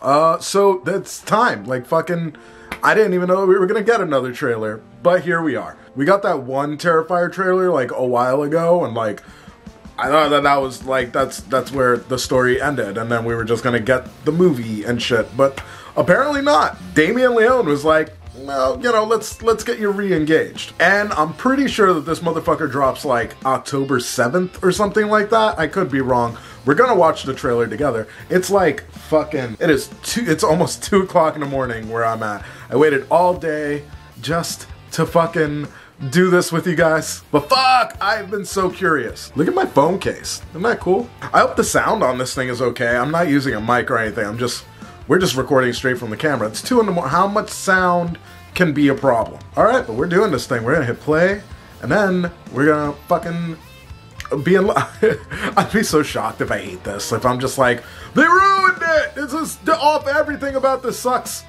Uh, so that's time. Like fucking, I didn't even know we were gonna get another trailer, but here we are. We got that one Terrifier trailer like a while ago, and like I thought that that was like that's that's where the story ended, and then we were just gonna get the movie and shit. But apparently not. Damien Leone was like, well, you know, let's let's get you re-engaged. And I'm pretty sure that this motherfucker drops like October 7th or something like that. I could be wrong. We're gonna watch the trailer together. It's like fucking it is two it's almost two o'clock in the morning where I'm at. I waited all day just to fucking do this with you guys. But fuck, I've been so curious. Look at my phone case. Isn't that cool? I hope the sound on this thing is okay. I'm not using a mic or anything. I'm just we're just recording straight from the camera. It's two in the morning. How much sound can be a problem? All right, but we're doing this thing. We're gonna hit play, and then we're gonna fucking be in. I'd be so shocked if I hate this. If I'm just like, they ruined it. This is off. Everything about this sucks.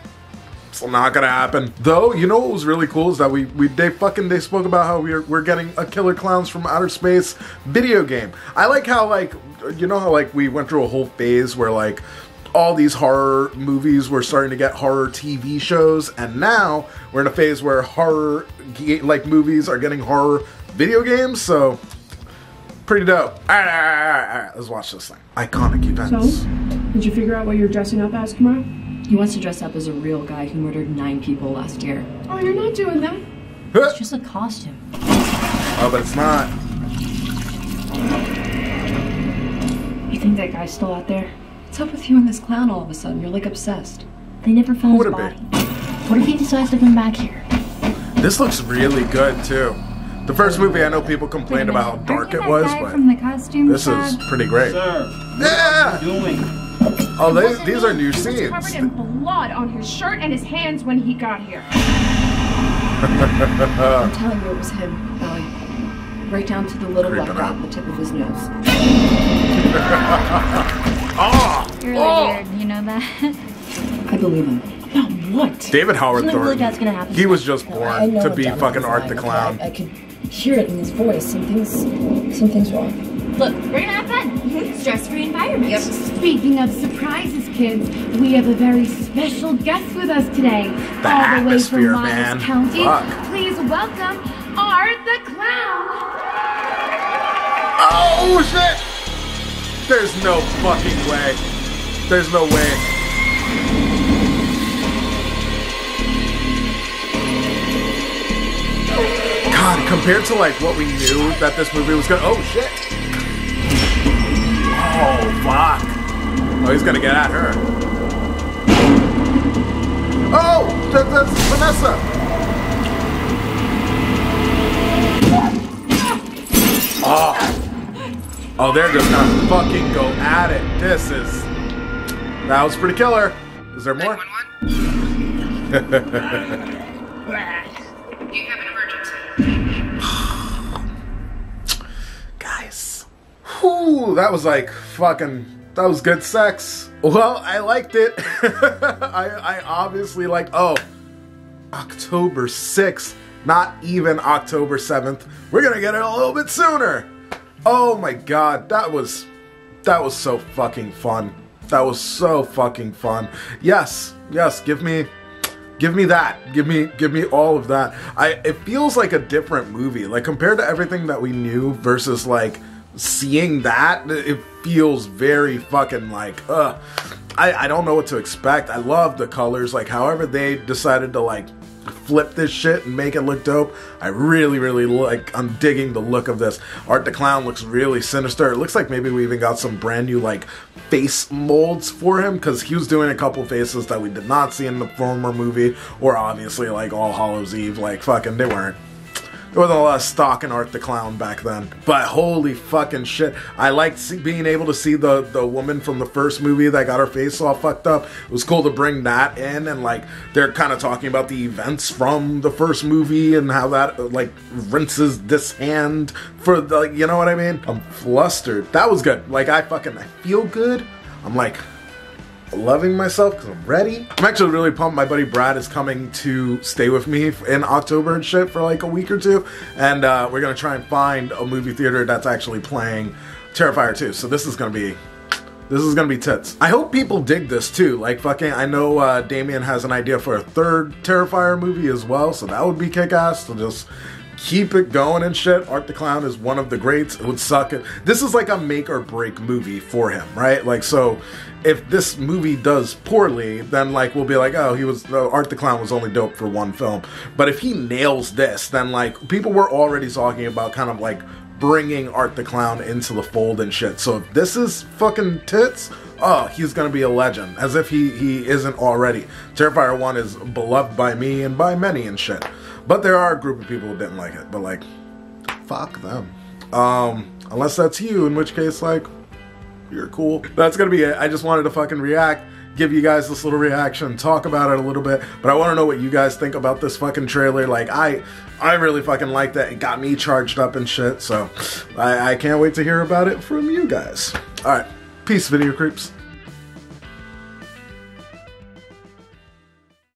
It's not gonna happen. Though, you know what was really cool is that we we they fucking they spoke about how we're we're getting a Killer Clowns from Outer Space video game. I like how like you know how like we went through a whole phase where like all these horror movies were starting to get horror TV shows, and now we're in a phase where horror like movies are getting horror video games. So pretty dope. All right, all right, all right, all right. let's watch this thing. Iconic events. So, did you figure out what you're dressing up as tomorrow? He wants to dress up as a real guy who murdered nine people last year. Oh, you're not doing that. It's just a costume. Oh, but it's not. You think that guy's still out there? What's up with you and this clown all of a sudden? You're like obsessed. They never found Who his would it body. What if he decides to come back here? This looks really good too. The first movie, I know people complained about how dark it was, but from the costume this shop? is pretty great. Sir, Yeah! what are you doing? Oh, they, these are new He was covered scenes. in blood on his shirt and his hands when he got here. I'm telling you, it was him, Ellie. Right down to the little black Creeping dot on the tip of his nose. Oh! You're really oh! weird, you know that? I believe him. Now what? David Howard Something really bad's Thornton. gonna happen. He was just born to be done fucking Art the? Clown. I, I could hear it in his voice. Something's, something's wrong. Look, we're gonna have fun. Mm-hmm. Stress-free environment. Speaking of surprises, kids, we have a very special guest with us today. The all the way atmosphere, from Miles man. County. Fuck. Please welcome Art the Clown. Oh shit! There's no fucking way. There's no way. God, compared to like what we knew that this movie was gonna. Oh shit! Oh fuck! Oh, he's gonna get at her. Oh, that, that's Vanessa. Oh. They're just gonna fucking go at it. This is. That was pretty killer. Is there more? Guys. Whew, that was like fucking. That was good sex. Well, I liked it. I, I obviously like. Oh, October 6th, not even October 7th. We're gonna get it a little bit sooner. Oh my god, that was that was so fucking fun. That was so fucking fun. Yes, yes, give me give me that. Give me give me all of that. I it feels like a different movie. Like compared to everything that we knew versus like seeing that, it feels very fucking like uh I, I don't know what to expect. I love the colors, like however they decided to like flip this shit and make it look dope. I really, really like. I'm digging the look of this. Art the Clown looks really sinister. It looks like maybe we even got some brand new like face molds for him because he was doing a couple faces that we did not see in the former movie, or obviously like All Hallows Eve. Like fucking, they weren't. There wasn't a lot of stock in Art the Clown back then. But holy fucking shit. I liked see, being able to see the, the woman from the first movie that got her face all fucked up. It was cool to bring that in and like they're kind of talking about the events from the first movie and how that like rinses this hand for the, you know what I mean? I'm flustered. That was good. Like I fucking, I feel good. I'm like, loving myself because I'm ready. I'm actually really pumped. My buddy Brad is coming to stay with me in October and shit for like a week or two, and uh, we're gonna try and find a movie theater that's actually playing Terrifier 2. So this is gonna be This is gonna be tits. I hope people dig this too. Like fucking, I know uh, Damien has an idea for a third Terrifier movie as well, so that would be kick ass to just keep it going and shit. Art the Clown is one of the greats. It would suck. It. This is like a make or break movie for him, right? Like so, if this movie does poorly, then like we'll be like, oh, he was uh, Art the Clown was only dope for one film. But if he nails this, then like people were already talking about kind of like bringing Art the Clown into the fold and shit. So if this is fucking tits, oh, he's gonna be a legend. As if he he isn't already. Terrifier one is beloved by me and by many and shit. But there are a group of people who didn't like it. But like, fuck them. Um, unless that's you, in which case like you're cool. That's gonna be it. I just wanted to fucking react, give you guys this little reaction, talk about it a little bit. But I want to know what you guys think about this fucking trailer. Like I, I really fucking like that. It got me charged up and shit. So I, I can't wait to hear about it from you guys. All right, peace, video creeps.